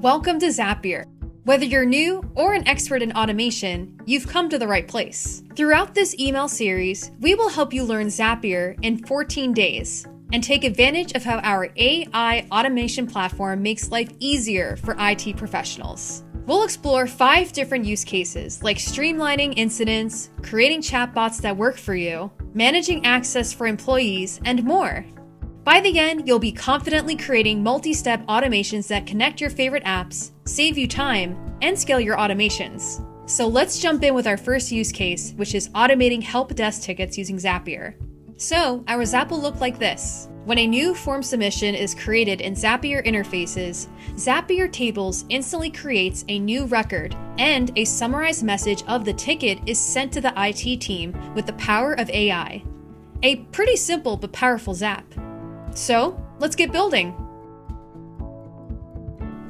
Welcome to Zapier. Whether you're new or an expert in automation, you've come to the right place. Throughout this email series, we will help you learn Zapier in 14 days and take advantage of how our AI automation platform makes life easier for IT professionals. We'll explore five different use cases like streamlining incidents, creating chatbots that work for you, managing access for employees, and more. By the end, you'll be confidently creating multi step automations that connect your favorite apps, save you time, and scale your automations. So let's jump in with our first use case, which is automating help desk tickets using Zapier. So, our Zap will look like this. When a new form submission is created in Zapier interfaces, Zapier Tables instantly creates a new record, and a summarized message of the ticket is sent to the IT team with the power of AI. A pretty simple but powerful Zap. So, let's get building.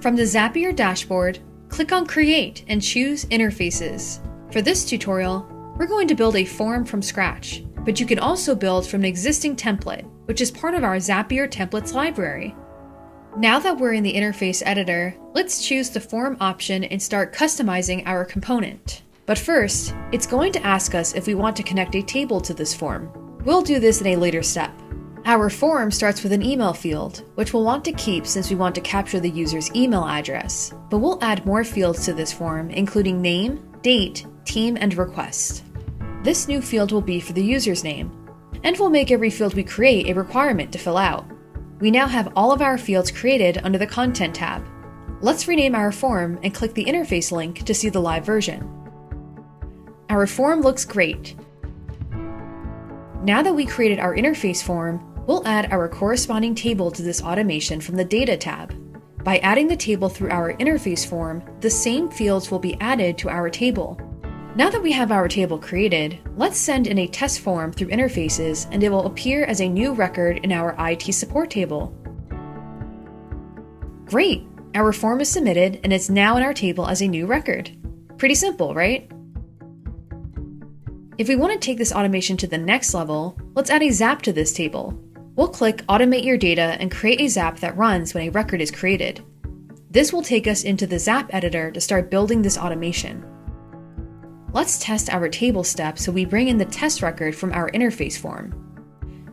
From the Zapier dashboard, click on Create and choose Interfaces. For this tutorial, we're going to build a form from scratch, but you can also build from an existing template, which is part of our Zapier templates library. Now that we're in the interface editor, let's choose the form option and start customizing our component. But first, it's going to ask us if we want to connect a table to this form. We'll do this in a later step. Our form starts with an email field, which we'll want to keep since we want to capture the user's email address, but we'll add more fields to this form, including name, date, team, and request. This new field will be for the user's name, and we'll make every field we create a requirement to fill out. We now have all of our fields created under the Content tab. Let's rename our form and click the interface link to see the live version. Our form looks great. Now that we created our interface form, we'll add our corresponding table to this automation from the Data tab. By adding the table through our interface form, the same fields will be added to our table. Now that we have our table created, let's send in a test form through interfaces and it will appear as a new record in our IT support table. Great! Our form is submitted and it's now in our table as a new record. Pretty simple, right? If we want to take this automation to the next level, let's add a zap to this table. We'll click Automate Your Data and create a Zap that runs when a record is created. This will take us into the Zap editor to start building this automation. Let's test our table step so we bring in the test record from our interface form.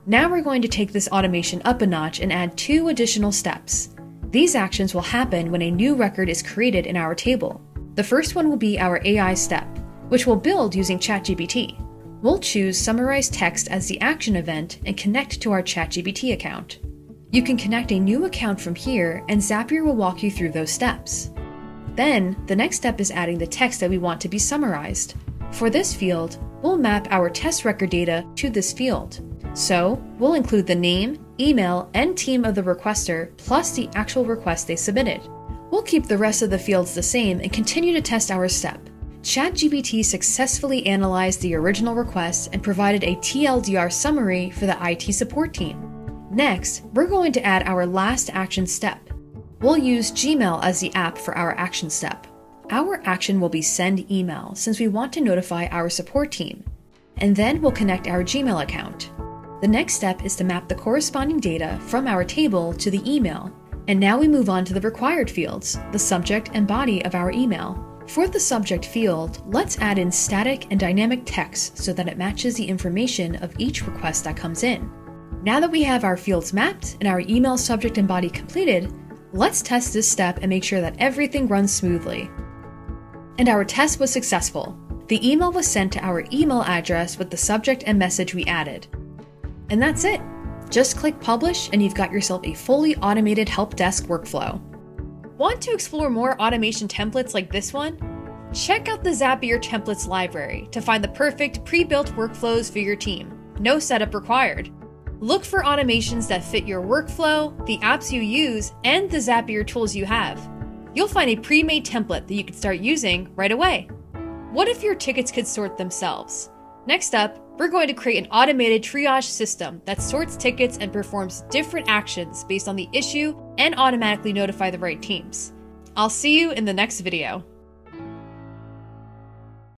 Now we're going to take this automation up a notch and add two additional steps. These actions will happen when a new record is created in our table. The first one will be our AI step, which we'll build using ChatGPT. We'll choose Summarize Text as the action event and connect to our ChatGPT account. You can connect a new account from here, and Zapier will walk you through those steps. Then, the next step is adding the text that we want to be summarized. For this field, we'll map our test record data to this field. So, we'll include the name, email, and team of the requester plus the actual request they submitted. We'll keep the rest of the fields the same and continue to test our step. ChatGPT successfully analyzed the original request and provided a TLDR summary for the IT support team. Next, we're going to add our last action step. We'll use Gmail as the app for our action step. Our action will be send email since we want to notify our support team. And then we'll connect our Gmail account. The next step is to map the corresponding data from our table to the email. And now we move on to the required fields, the subject and body of our email. For the subject field, let's add in static and dynamic text so that it matches the information of each request that comes in. Now that we have our fields mapped and our email subject and body completed, let's test this step and make sure that everything runs smoothly. And our test was successful. The email was sent to our email address with the subject and message we added. And that's it. Just click publish and you've got yourself a fully automated help desk workflow. Want to explore more automation templates like this one? Check out the Zapier templates library to find the perfect pre built workflows for your team. No setup required. Look for automations that fit your workflow, the apps you use, and the Zapier tools you have. You'll find a pre made template that you can start using right away. What if your tickets could sort themselves? Next up, we're going to create an automated triage system that sorts tickets and performs different actions based on the issue and automatically notify the right teams. I'll see you in the next video.